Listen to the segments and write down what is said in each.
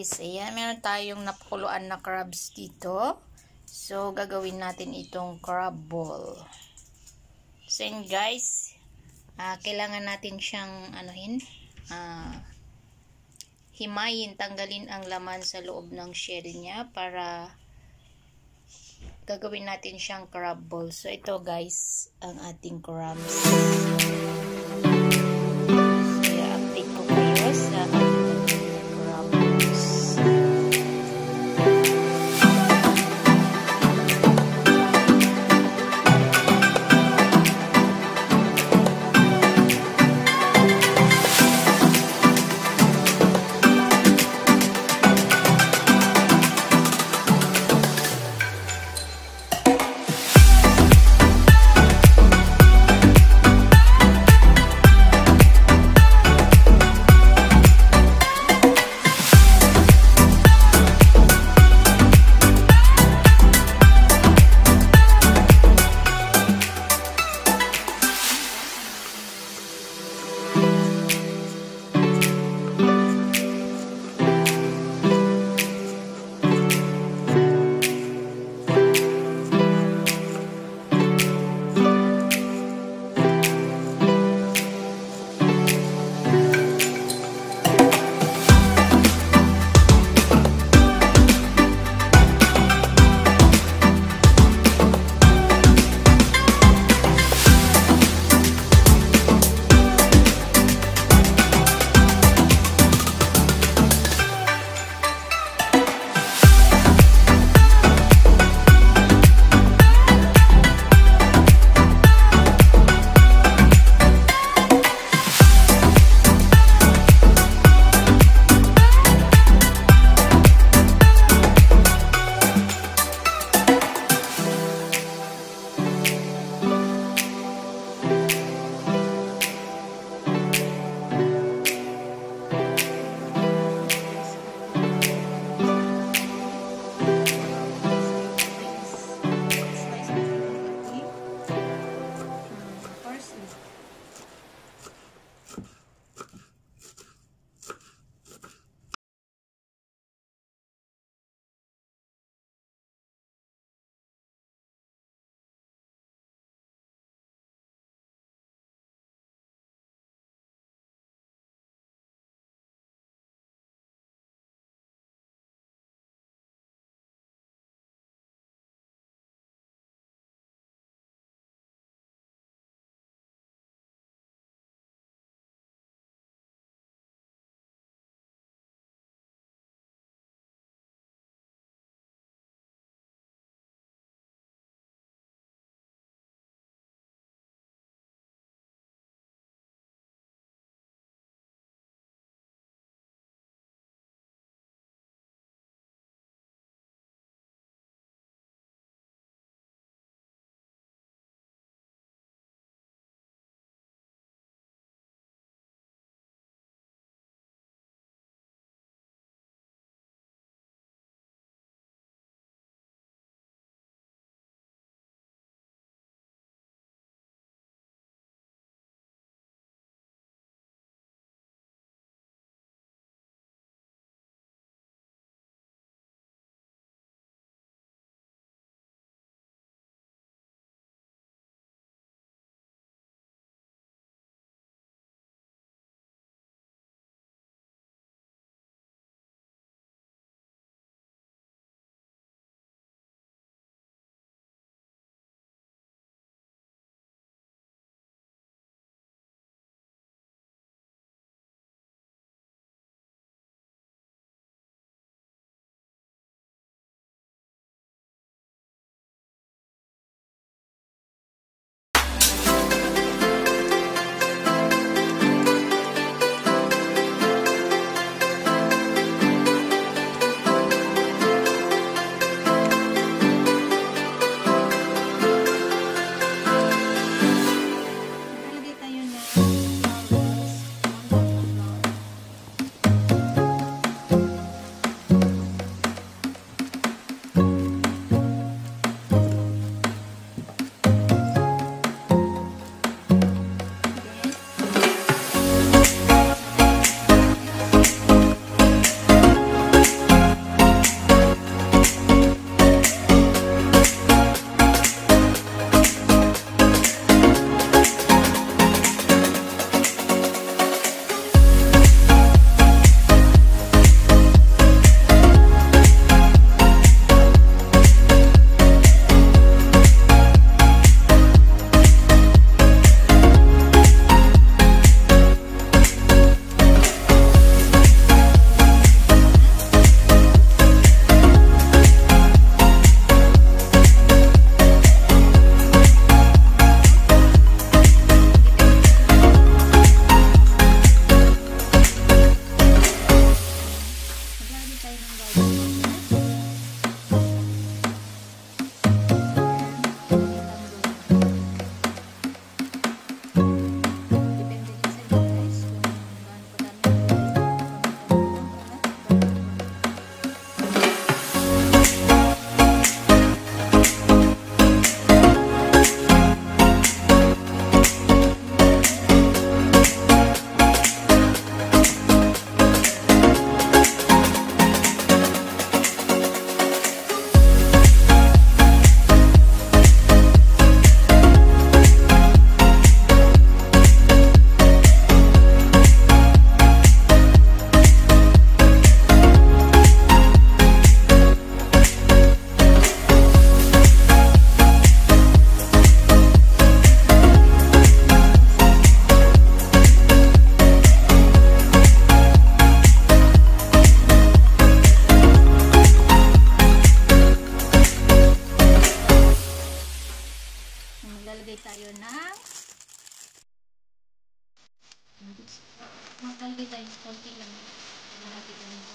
Guys! Ayan, meron tayong napakuluan na crabs dito. So, gagawin natin itong crab ball. So, yun guys, uh, kailangan natin siyang anuhin, uh, himayin, tanggalin ang laman sa loob ng shell niya para gagawin natin siyang crab ball. So, ito guys, ang ating crabs.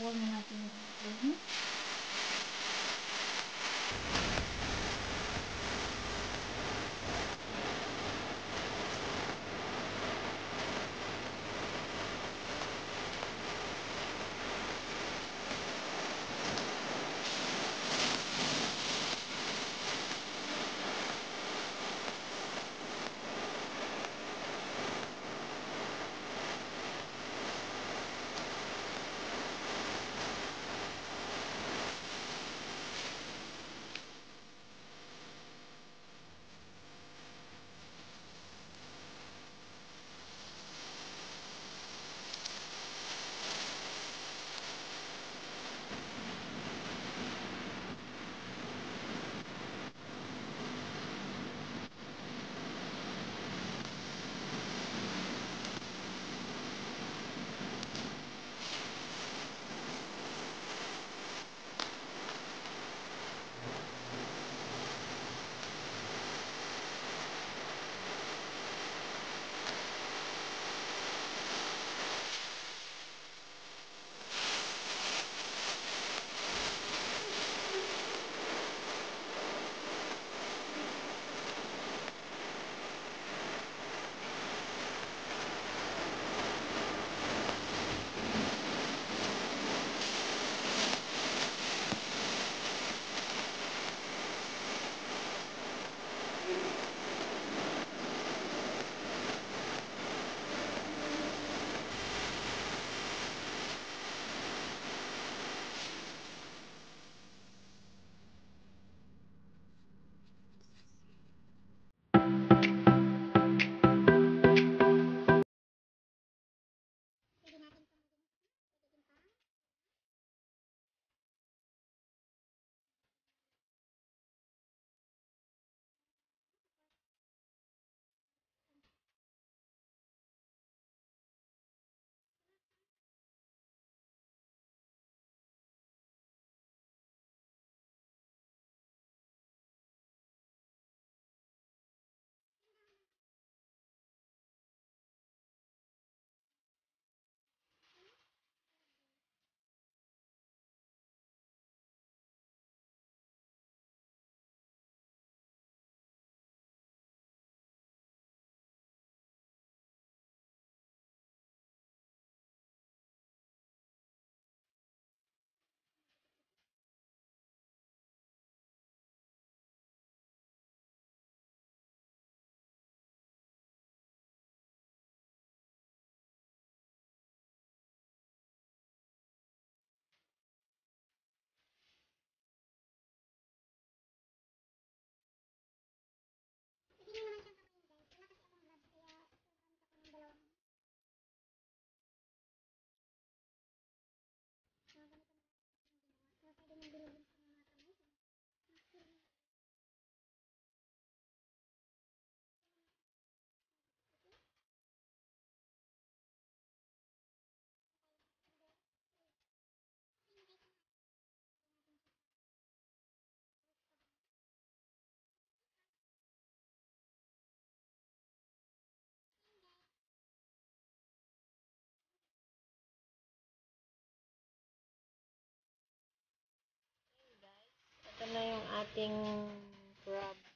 Ibabaw na ating crab